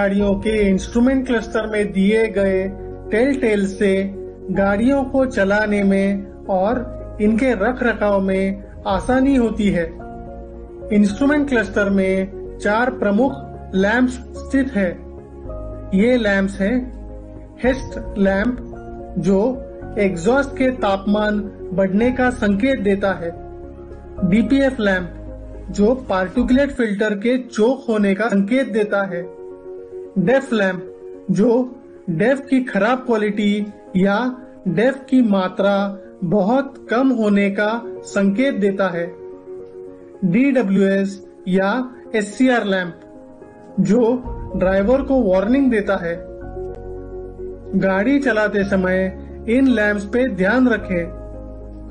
गाड़ियों के instrument cluster में दिए गए टेल टेल से गाड़ियों को चलाने में और इनके रख रखाव में आसानी होती है। इंस्ट्रूमेंट क्लस्टर में चार प्रमुख लैंप्स स्थित है। ये लैंप्स हैं हेस्ट लैंप जो एग्जॉस्ट के तापमान बढ़ने का संकेत देता है। डीपीएफ लैंप जो पार्टिकुलेट फ़िल्टर के चोक होने का संकेत देता है। डेफ लैंप, जो डेफ की खराब क्वालिटी या डेफ की मात्रा बहुत कम होने का संकेत देता है। DWS या SCR लैंप, जो ड्राइवर को वार्निंग देता है। गाड़ी चलाते समय इन लैंप्स पे ध्यान रखें।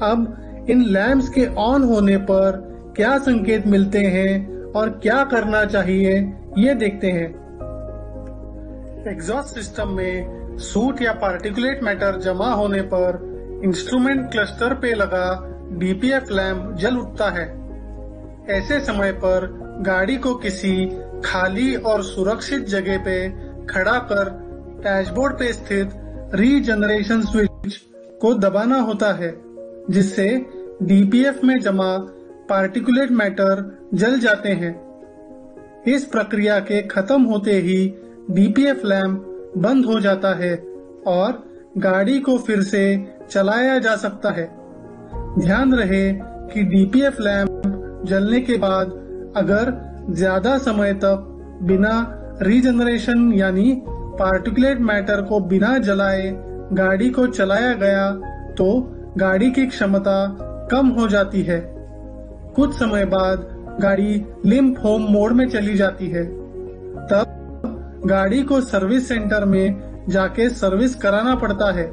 अब इन लैंप्स के ऑन होने पर क्या संकेत मिलते हैं और क्या करना चाहिए, ये देखते हैं। एग्जॉस्ट सिस्टम में सूट या पार्टिकुलेट मैटर जमा होने पर इंस्ट्रूमेंट क्लस्टर पे लगा डीपीएफ लैम्प जल उठता है। ऐसे समय पर गाड़ी को किसी खाली और सुरक्षित जगह पे खड़ा कर डैशबोर्ड पे स्थित रीजनरेशन स्विच को दबाना होता है, जिससे डीपीएफ में जमा पार्टिकुलेट मैटर जल जाते हैं। इस प्रक्रिया के खत्म होते ही डीपीएफ लैंप बंद हो जाता है और गाड़ी को फिर से चलाया जा सकता है। ध्यान रहे कि डीपीएफ लैंप जलने के बाद अगर ज़्यादा समय तक बिना रीजनरेशन यानी पार्टिकुलेट मैटर को बिना जलाए गाड़ी को चलाया गया तो गाड़ी की क्षमता कम हो जाती है। कुछ समय बाद गाड़ी लिम्प होम मोड में चली जाती है। तब गाड़ी को सर्विस सेंटर में जाके सर्विस कराना पड़ता है।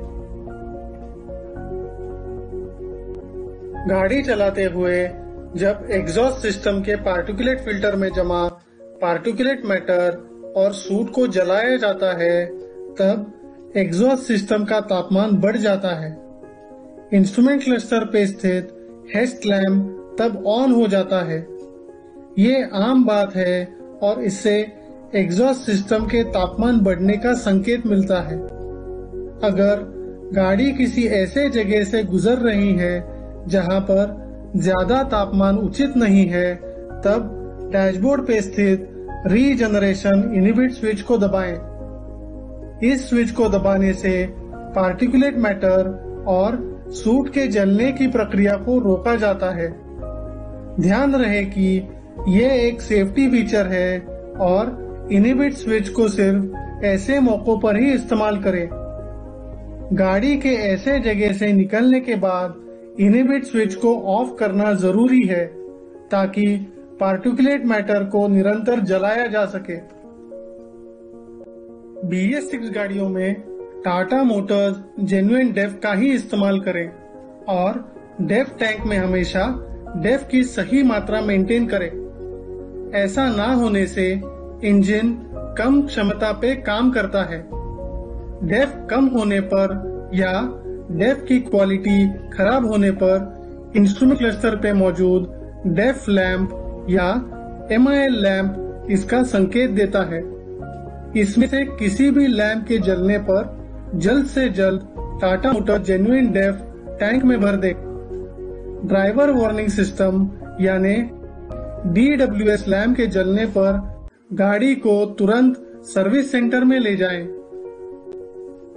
गाड़ी चलाते हुए जब एग्जॉस्ट सिस्टम के पार्टिकुलेट फ़िल्टर में जमा पार्टिकुलेट मैटर और सूट को जलाया जाता है, तब एग्जॉस्ट सिस्टम का तापमान बढ़ जाता है। इंस्ट्रूमेंट क्लस्टर पे स्थित हेस्ट लैम्प तब ऑन हो जाता है। ये आम बात है और इससे एग्जॉस्ट सिस्टम के तापमान बढ़ने का संकेत मिलता है अगर गाड़ी किसी ऐसे जगह से गुजर रही है जहाँ पर ज़्यादा तापमान उचित नहीं है, तब डैशबोर्ड पे स्थित रीजनरेशन इनिबिट स्विच को दबाएँ। इस स्विच को दबाने से पार्टिकुलेट मैटर और सूट के जलने की प्रक्रिया को रोका जाता है ध्यान रहे कि ये एक सेफ्टी फीचर है और इनिबिट स्विच को सिर्फ़ ऐसे मौकों पर ही इस्तेमाल करें। गाड़ी के ऐसे जगह से निकलने के बाद इनिबिट स्विच को ऑफ़ करना ज़रूरी है, ताकि पार्टिकुलेट मैटर को निरंतर जलाया जा सके। बी एस सिक्स गाड़ियों में टाटा मोटर्स जेन्युइन डेफ का ही इस्तेमाल करें और डेफ टैंक में हमेशा डेफ की सही मात्रा मेंटेन करें। ऐसा ना होने से इंजन कम क्षमता पे काम करता है। डेफ कम होने पर या डेफ की क्वालिटी खराब होने पर इंस्ट्रूमेंट क्लस्टर पे मौजूद डेफ लैंप या एम लैंप इसका संकेत देता है। इसमें से किसी भी लैंप के जलने पर जल्द से जल्द Tata motor genuine DEF tank में भर दे। ड्राइवर वार्निंग सिस्टम यानी डी डब्ल्यू एस लैम्प के जलने पर गाड़ी को तुरंत सर्विस सेंटर में ले जाएँ।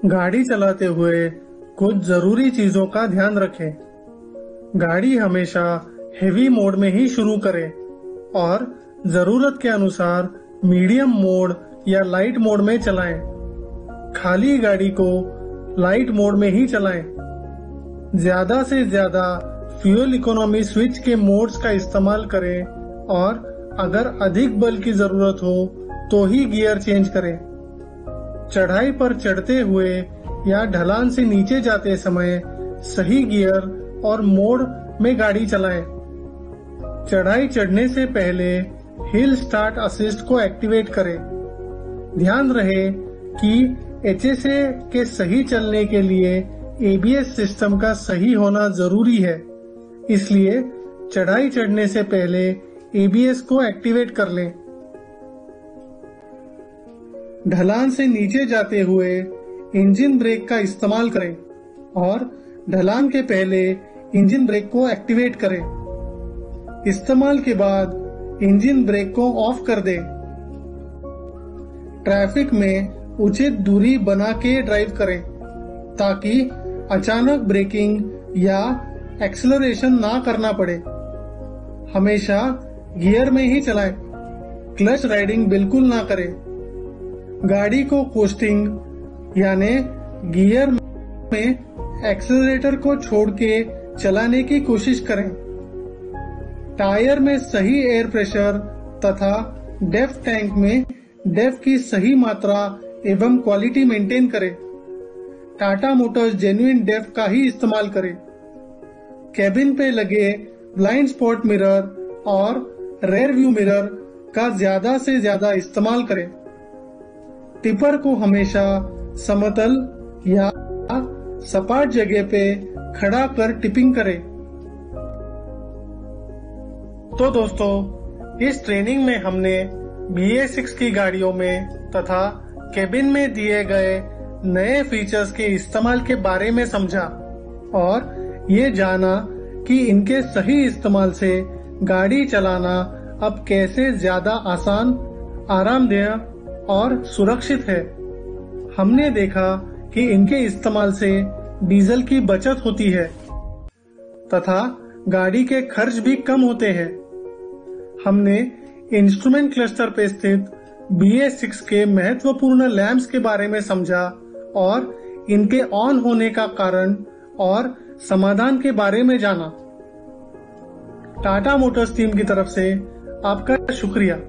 गाड़ी चलाते हुए कुछ ज़रूरी चीज़ों का ध्यान रखें। गाड़ी हमेशा हेवी मोड में ही शुरू करें और ज़रूरत के अनुसार मीडियम मोड या लाइट मोड में चलाएँ। खाली गाड़ी को लाइट मोड में ही चलाएँ। ज़्यादा से ज़्यादा फ्यूल इकोनॉमी स्विच के मोड्स का इस्तेमाल करें और अगर अधिक बल की ज़रूरत हो तो ही गियर चेंज करें। चढ़ाई पर चढ़ते हुए या ढलान से नीचे जाते समय सही गियर और मोड़ में गाड़ी चलाएँ। चढ़ाई चढ़ने से पहले हिल स्टार्ट असिस्ट को एक्टिवेट करें। ध्यान रहे कि एचएसए के सही चलने के लिए एबीएस सिस्टम का सही होना ज़रूरी है। इसलिए चढ़ाई चढ़ने से पहले एबीएस को एक्टिवेट कर लें। ढलान से नीचे जाते हुए इंजन ब्रेक का इस्तेमाल करें और ढलान के पहले इंजन ब्रेक को एक्टिवेट करें। इस्तेमाल के बाद इंजन ब्रेक को ऑफ़ कर दें। ट्रैफ़िक में उचित दूरी बना के ड्राइव करें ताकि अचानक ब्रेकिंग या एक्सलरेशन ना करना पड़े। हमेशा गियर में ही चलाएँ। क्लच राइडिंग बिल्कुल ना करें। गाड़ी को कोस्टिंग, यानी गियर में एक्सेलरेटर को छोड़ के चलाने की कोशिश करें। टायर में सही एयर प्रेशर तथा डेफ टैंक में डेफ की सही मात्रा एवं क्वालिटी मेंटेन करें। टाटा मोटर्स जेन्युइन डेफ का ही इस्तेमाल करें। केबिन पे लगे ब्लाइंड स्पॉट मिरर और रेयर व्यू मिरर का ज़्यादा से ज़्यादा इस्तेमाल करें। टिपर को हमेशा समतल या सपाट जगह पे खड़ा कर टिपिंग करें। तो दोस्तों, इस ट्रेनिंग में हमने बी ए सिक्स की गाड़ियों में तथा केबिन में दिए गए नए फीचर्स के इस्तेमाल के बारे में समझा और ये जाना कि इनके सही इस्तेमाल से गाड़ी चलाना अब कैसे ज़्यादा आसान, आरामदेह और सुरक्षित है। हमने देखा कि इनके इस्तेमाल से डीजल की बचत होती है, तथा गाड़ी के खर्च भी कम होते हैं। हमने इंस्ट्रूमेंट क्लस्टर पे स्थित बी ए सिक्स के महत्वपूर्ण लैंप्स के बारे में समझा और इनके ऑन होने का कारण और समाधान के बारे में जाना। टाटा मोटर्स टीम की तरफ़ से आपका शुक्रिया।